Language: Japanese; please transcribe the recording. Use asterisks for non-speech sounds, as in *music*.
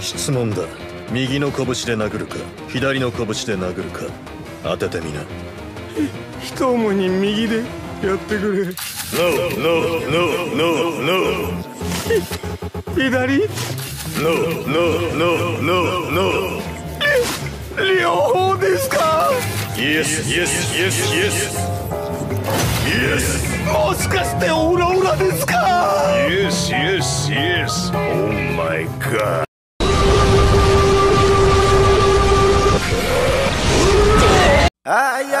質問だ。右の拳で殴るか左の拳で殴るか当ててみな。一思いに右でやってくれ。No, no, no, no, no. *laughs* 左？No, no, no, no, no. 両方ですか？Yes, yes, yes, yes. Yes. もしかしてオラオラですか？Yes, yes, yes. Oh my god Ay, ay.